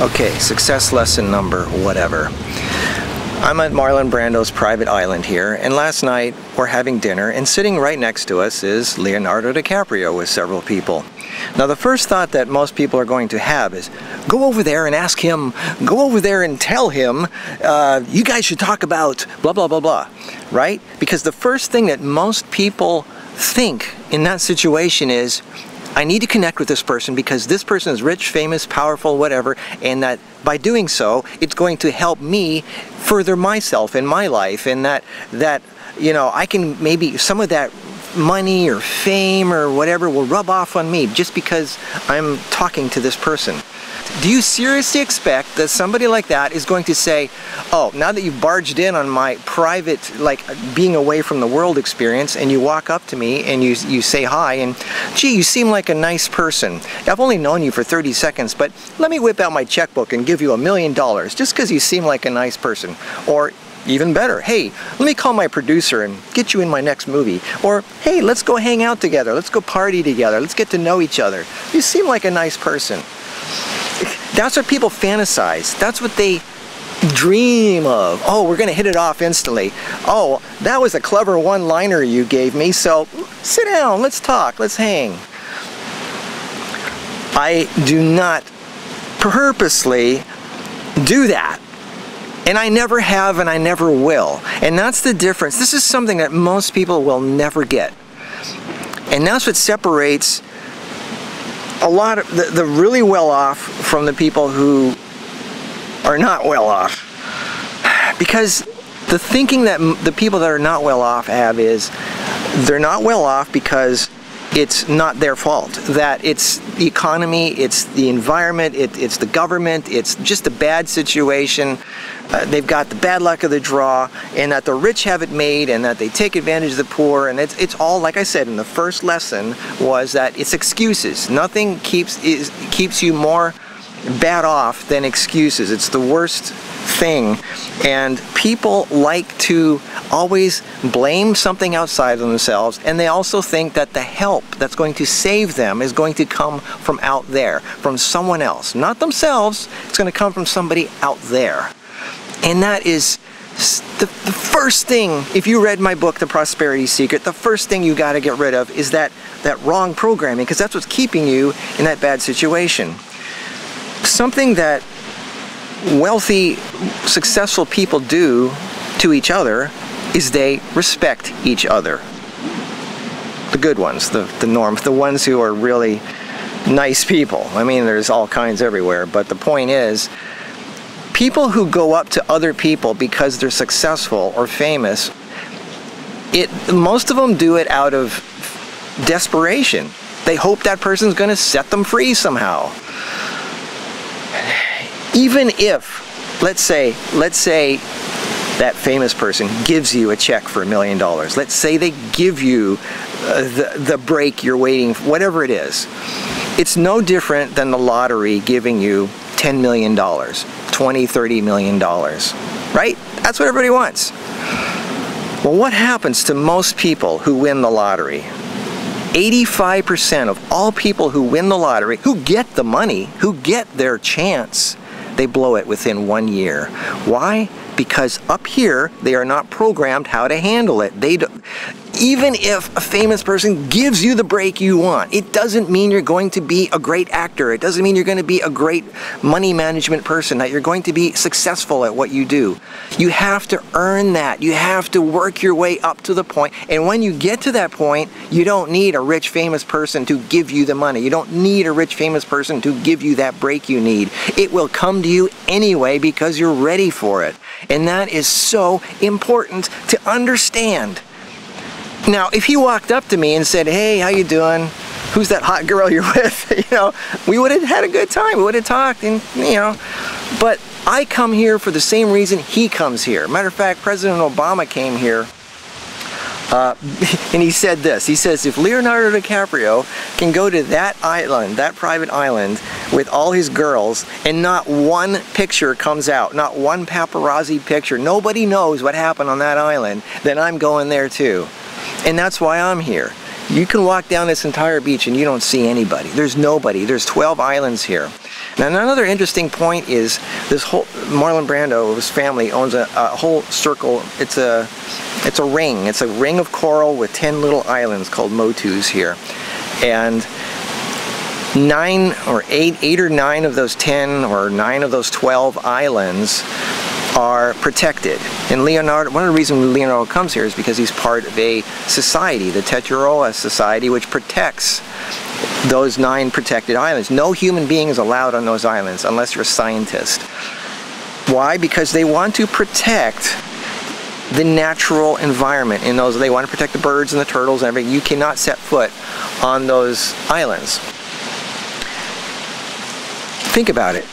Okay, success lesson number whatever. I'm at Marlon Brando's private island here, and last night we're having dinner, and sitting right next to us is Leonardo DiCaprio with several people. Now the first thought that most people are going to have is, go over there and ask him, go over there and tell him, uh, you guys should talk about blah blah blah blah, right? Because the first thing that most people think in that situation is, I need to connect with this person because this person is rich, famous, powerful, whatever, and that by doing so, it's going to help me further myself in my life, and that that you know I can maybe some of that money or fame or whatever will rub off on me just because I'm talking to this person. Do you seriously expect that somebody like that is going to say, oh, now that you've barged in on my private, like being away from the world experience, and you walk up to me and you, you say hi, and gee, you seem like a nice person. I've only known you for 30 seconds, but let me whip out my checkbook and give you a million dollars just because you seem like a nice person. Or even better, hey, let me call my producer and get you in my next movie. Or, hey, let's go hang out together. Let's go party together. Let's get to know each other. You seem like a nice person. That's what people fantasize. That's what they dream of. Oh, we're going to hit it off instantly. Oh, that was a clever one-liner you gave me, so sit down, let's talk, let's hang. I do not purposely do that. And I never have and I never will. And that's the difference. This is something that most people will never get. And that's what separates a lot of the, the really well off from the people who are not well off. Because the thinking that the people that are not well off have is they're not well off because it's not their fault. That it's the economy, it's the environment, it, it's the government, it's just a bad situation. Uh, they've got the bad luck of the draw, and that the rich have it made, and that they take advantage of the poor, and it's, it's all, like I said in the first lesson, was that it's excuses. Nothing keeps, is, keeps you more bad off than excuses. It's the worst thing. And people like to always blame something outside of themselves, and they also think that the help that's going to save them is going to come from out there, from someone else. Not themselves, it's going to come from somebody out there. And that is the, the, first thing, if you read my book, The Prosperity Secret, the first thing you got to get rid of is that, that wrong programming, because that's what's keeping you in that bad situation. Something that wealthy, successful people do to each other is they respect each other. The good ones, the, the norms, the ones who are really nice people. I mean, there's all kinds everywhere, but the point is, people who go up to other people because they're successful or famous, it most of them do it out of desperation. They hope that person's going to set them free somehow. Even if, let's say, let's say that famous person gives you a check for a million dollars. Let's say they give you uh, the, the break you're waiting, for, whatever it is. It's no different than the lottery giving you $10 million. 20, 30 million dollars, right? That's what everybody wants. Well, what happens to most people who win the lottery? 85% of all people who win the lottery, who get the money, who get their chance, they blow it within one year. Why? Because up here, they are not programmed how to handle it. They do, even if a famous person gives you the break you want, it doesn't mean you're going to be a great actor. It doesn't mean you're going to be a great money management person, that you're going to be successful at what you do. You have to earn that. You have to work your way up to the point. And when you get to that point, you don't need a rich famous person to give you the money. You don't need a rich famous person to give you that break you need. It will come to you anyway because you're ready for it. And that is so important to understand. Now, if he walked up to me and said, hey, how you doing? Who's that hot girl you're with? you know, we would have had a good time. We would have talked and, you know, but I come here for the same reason he comes here. Matter of fact, President Obama came here uh, and he said this, he says, if Leonardo DiCaprio can go to that island, that private island, with all his girls, and not one picture comes out, not one paparazzi picture, nobody knows what happened on that island, then I'm going there too. And that's why I'm here. You can walk down this entire beach and you don't see anybody. There's nobody. There's 12 islands here. Now another interesting point is this whole Marlon Brando, his family owns a, a whole circle. It's a it's a ring. It's a ring of coral with 10 little islands called motus here. And nine or eight, eight or nine of those 10 or nine of those 12 islands are protected. And Leonardo, one of the reasons Leonardo comes here is because he's part of a society, the Tetiaroa Society, which protects those nine protected islands. No human being is allowed on those islands unless you're a scientist. Why? Because they want to protect the natural environment in those. They want to protect the birds and the turtles and everything. You cannot set foot on those islands. Think about it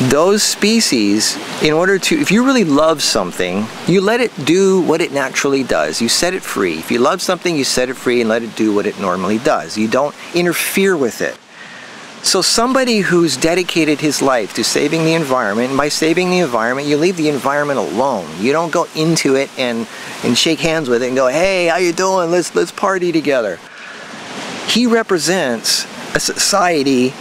those species, in order to, if you really love something, you let it do what it naturally does. You set it free. If you love something, you set it free and let it do what it normally does. You don't interfere with it. So somebody who's dedicated his life to saving the environment, by saving the environment, you leave the environment alone. You don't go into it and, and shake hands with it and go, hey, how you doing? Let's, let's party together. He represents a society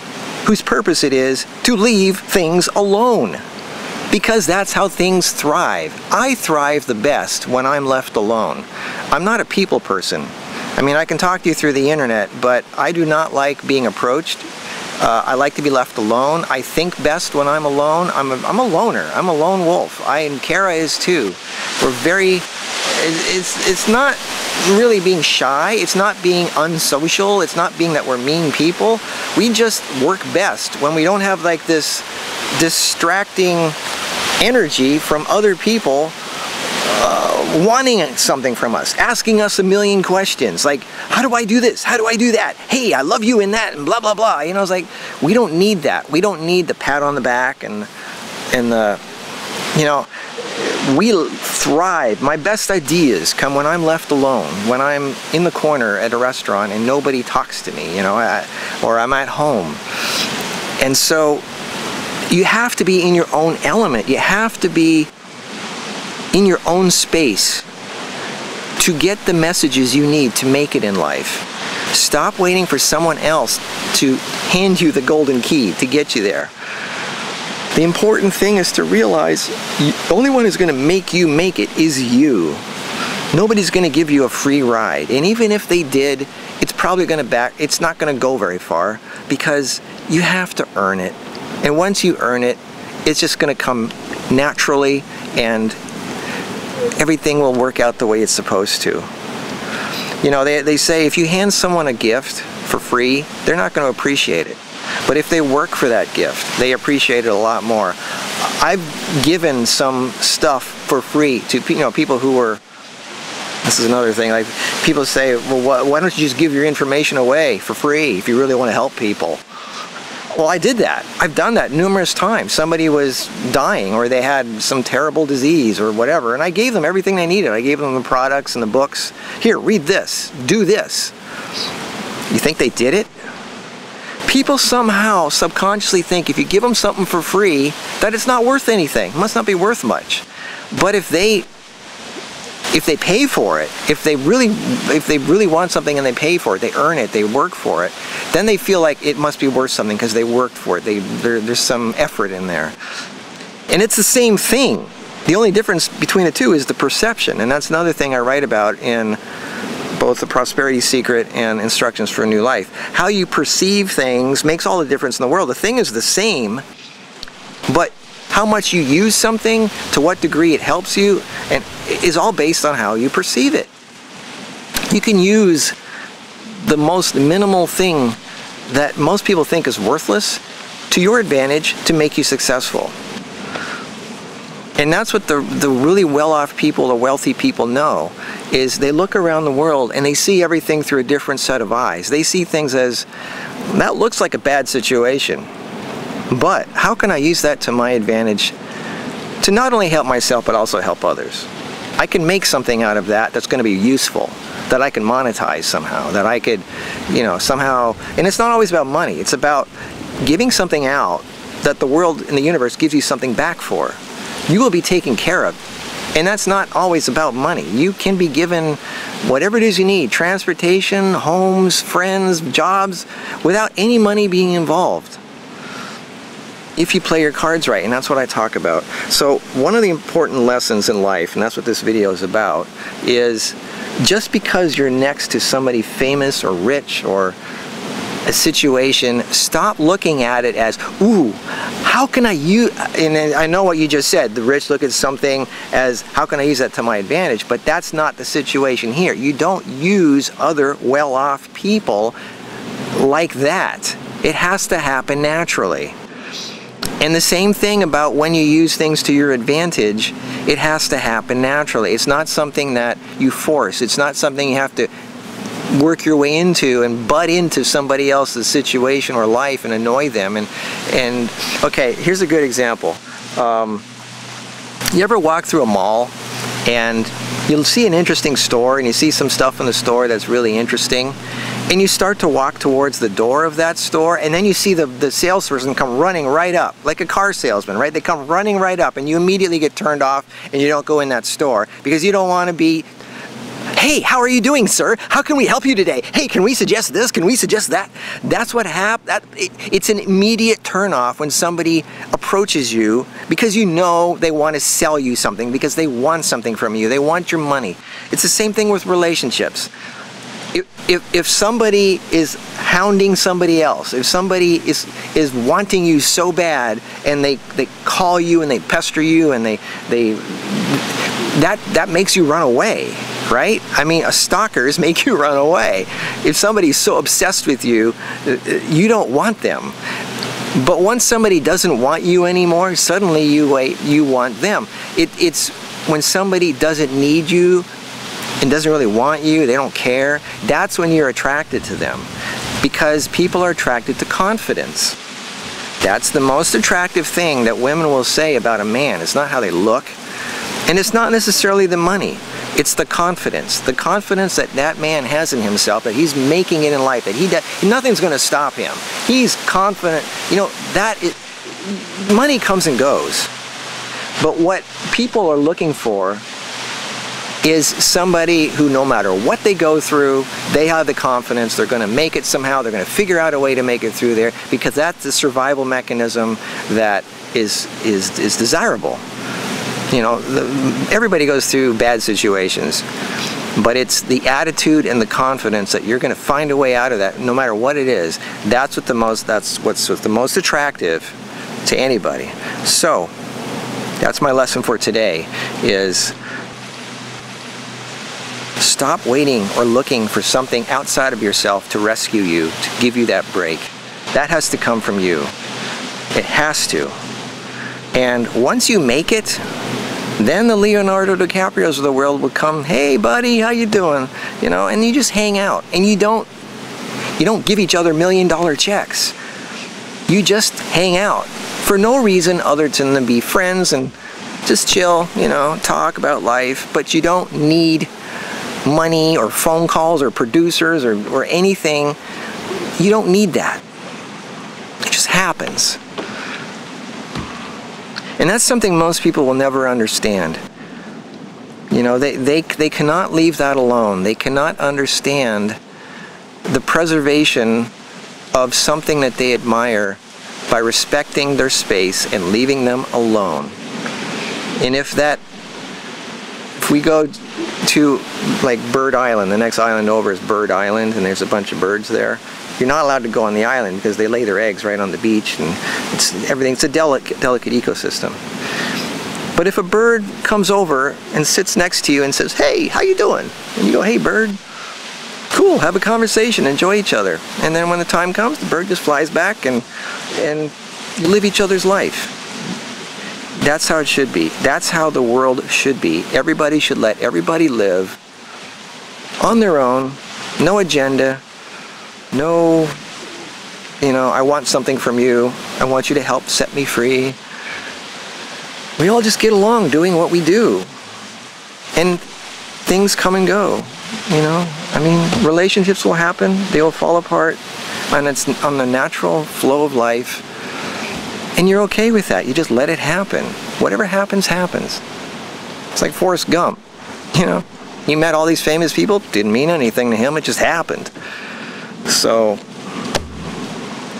whose purpose it is to leave things alone. Because that's how things thrive. I thrive the best when I'm left alone. I'm not a people person. I mean, I can talk to you through the internet, but I do not like being approached. Uh, I like to be left alone. I think best when I'm alone. I'm a, I'm a loner. I'm a lone wolf. I and Cara is too. We're very. It's it's not really being shy. It's not being unsocial. It's not being that we're mean people. We just work best when we don't have like this distracting energy from other people uh, wanting something from us, asking us a million questions like, how do I do this? How do I do that? Hey, I love you in that and blah, blah, blah. You know, it's like, we don't need that. We don't need the pat on the back and, and the, you know, we thrive. My best ideas come when I'm left alone, when I'm in the corner at a restaurant and nobody talks to me, you know, or I'm at home. And so you have to be in your own element. You have to be in your own space to get the messages you need to make it in life. Stop waiting for someone else to hand you the golden key to get you there. The important thing is to realize the only one who's going to make you make it is you. Nobody's going to give you a free ride. And even if they did, it's probably going to back, it's not going to go very far because you have to earn it. And once you earn it, it's just going to come naturally and everything will work out the way it's supposed to. You know, they, they say if you hand someone a gift for free, they're not going to appreciate it. But if they work for that gift, they appreciate it a lot more. I've given some stuff for free to you know people who were. This is another thing. Like people say, well, why don't you just give your information away for free if you really want to help people? Well, I did that. I've done that numerous times. Somebody was dying or they had some terrible disease or whatever, and I gave them everything they needed. I gave them the products and the books. Here, read this. Do this. You think they did it? People somehow subconsciously think if you give them something for free that it's not worth anything. It must not be worth much. But if they if they pay for it, if they really if they really want something and they pay for it, they earn it, they work for it, then they feel like it must be worth something because they worked for it. They there, there's some effort in there. And it's the same thing. The only difference between the two is the perception, and that's another thing I write about in both the prosperity secret and instructions for a new life. How you perceive things makes all the difference in the world. The thing is the same, but how much you use something, to what degree it helps you, and is all based on how you perceive it. You can use the most minimal thing that most people think is worthless to your advantage to make you successful. And that's what the, the really well-off people, the wealthy people know, is they look around the world and they see everything through a different set of eyes. They see things as, that looks like a bad situation, but how can I use that to my advantage to not only help myself but also help others? I can make something out of that that's going to be useful, that I can monetize somehow, that I could, you know, somehow, and it's not always about money, it's about giving something out that the world and the universe gives you something back for you will be taken care of. And that's not always about money. You can be given whatever it is you need transportation, homes, friends, jobs without any money being involved. if you play your cards right, and that's what I talk about. So one of the important lessons in life, and that's what this video is about, is just because you're next to somebody famous or rich or a situation, stop looking at it as, ooh, how can I use, and I know what you just said, the rich look at something as, how can I use that to my advantage? But that's not the situation here. You don't use other well-off people like that. It has to happen naturally. And the same thing about when you use things to your advantage, it has to happen naturally. It's not something that you force. It's not something you have to work your way into and butt into somebody else's situation or life and annoy them. And, and okay, here's a good example. Um, you ever walk through a mall and you'll see an interesting store and you see some stuff in the store that's really interesting and you start to walk towards the door of that store and then you see the, the salesperson come running right up like a car salesman right they come running right up and you immediately get turned off and you don't go in that store because you don't want to be Hey, how are you doing, sir? How can we help you today? Hey, can we suggest this? Can we suggest that? That's what happens. That, it, it's an immediate turnoff when somebody approaches you because you know they want to sell you something because they want something from you. They want your money. It's the same thing with relationships. If, if, if somebody is hounding somebody else, if somebody is is wanting you so bad and they, they call you and they pester you and they they that that makes you run away right? I mean, stalkers make you run away. If somebody's so obsessed with you, uh, you don't want them. But once somebody doesn't want you anymore, suddenly you wait, you want them. It, it's when somebody doesn't need you and doesn't really want you, they don't care, that's when you're attracted to them. Because people are attracted to confidence. That's the most attractive thing that women will say about a man. It's not how they look, and it's not necessarily the money. It's the confidence, the confidence that that man has in himself, that he's making it in life, that he nothing's going to stop him. He's confident. You know that money comes and goes, but what people are looking for is somebody who no matter what they go through, they have the confidence they're going to make it somehow, they're going to figure out a way to make it through there because that's the survival mechanism that is, is, is desirable. You know, everybody goes through bad situations, but it's the attitude and the confidence that you're going to find a way out of that, no matter what it is. That's what the most. That's what's, what's the most attractive to anybody. So, that's my lesson for today. Is stop waiting or looking for something outside of yourself to rescue you, to give you that break. That has to come from you. It has to. And once you make it, then the Leonardo DiCaprios of the world would come, hey buddy, how you doing? You know, and you just hang out and you don't you don't give each other million dollar checks. You just hang out for no reason other than to be friends and just chill, you know, talk about life, but you don't need money or phone calls or producers or, or anything. You don't need that. It just happens. And that's something most people will never understand. You know, they, they, they cannot leave that alone. They cannot understand the preservation of something that they admire by respecting their space and leaving them alone. And if that, if we go to like Bird Island, the next island over is Bird Island, and there's a bunch of birds there. You're not allowed to go on the island because they lay their eggs right on the beach and it's everything. It's a delicate, delicate ecosystem. But if a bird comes over and sits next to you and says, hey, how you doing? And you go, hey, bird, cool, have a conversation, enjoy each other. And then when the time comes, the bird just flies back and, and you live each other's life. That's how it should be. That's how the world should be. Everybody should let everybody live on their own, no agenda, no, you know, I want something from you. I want you to help set me free. We all just get along doing what we do. And things come and go, you know? I mean, relationships will happen, they will fall apart, and it's on the natural flow of life. And you're okay with that. You just let it happen. Whatever happens, happens. It's like Forrest Gump, you know? He met all these famous people, didn't mean anything to him, it just happened. So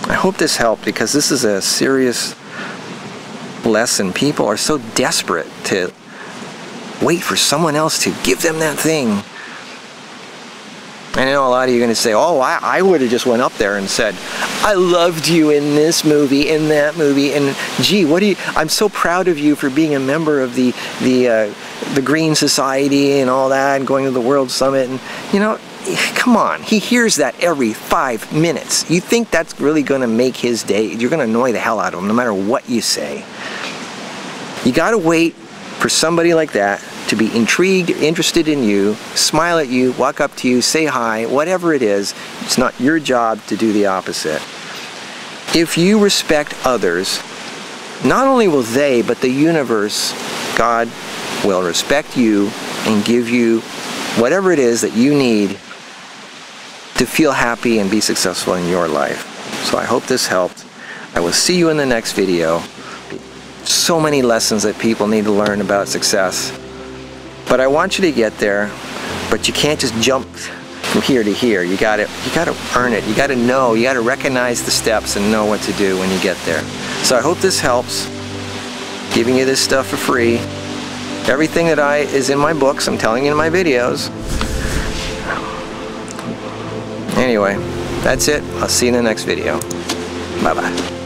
I hope this helped because this is a serious lesson. People are so desperate to wait for someone else to give them that thing. I know a lot of you are going to say, oh, I, I would have just went up there and said, I loved you in this movie, in that movie, and gee, what do you, I'm so proud of you for being a member of the, the, uh, the Green Society and all that, and going to the World Summit, and, you know, Eh, come on, he hears that every five minutes. You think that's really going to make his day? You're going to annoy the hell out of him no matter what you say. You got to wait for somebody like that to be intrigued, interested in you, smile at you, walk up to you, say hi, whatever it is, it's not your job to do the opposite. If you respect others, not only will they, but the universe, God, will respect you and give you whatever it is that you need to feel happy and be successful in your life. So I hope this helped. I will see you in the next video. So many lessons that people need to learn about success. But I want you to get there, but you can't just jump from here to here. You gotta, you gotta earn it. You gotta know, you gotta recognize the steps and know what to do when you get there. So I hope this helps, giving you this stuff for free. Everything that I is in my books, I'm telling you in my videos. Anyway, that's it. I'll see you in the next video. Bye-bye.